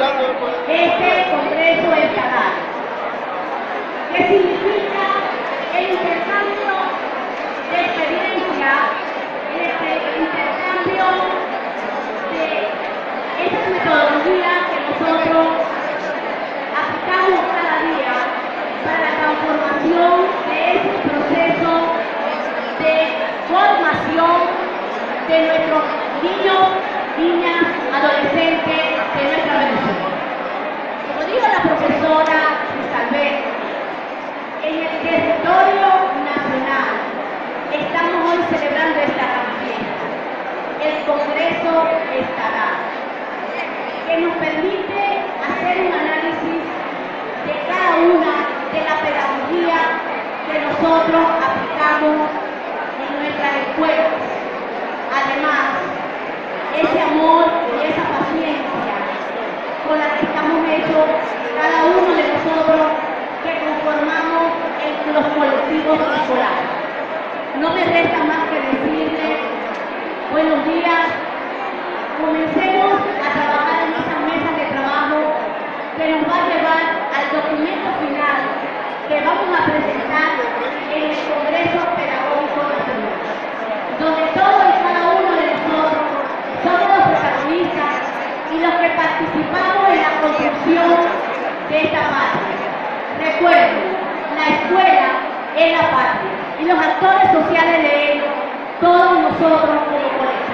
este Congreso Estatal. ¿Qué significa el intercambio de experiencia, el intercambio de esas metodologías que nosotros aplicamos cada día para la transformación de ese proceso de formación de nuestros niños, niñas, adolescentes de nuestra Venezuela. Como dijo la profesora Isabel, en el territorio nacional estamos hoy celebrando esta gran fiesta, el Congreso Estatal, que nos permite hacer un análisis de cada una de la pedagogía que nosotros aplicamos en nuestras escuelas. Además, ese amor y esa paciencia con la que estamos hechos cada uno de nosotros que conformamos en los colectivos escolares. No me resta más que decirle buenos días, comencemos a trabajar en esa mesa de trabajo que nos va a llevar al documento final que vamos a presentar en el Congreso Pedagógico Nacional, donde todos y cada uno de nosotros somos los protagonistas y los que participamos en la construcción de esta patria. Recuerden, la escuela es la patria y los actores sociales de ello, todos nosotros como colectivo.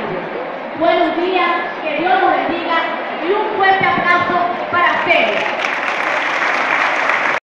Dios los bendiga y un fuerte abrazo para ustedes.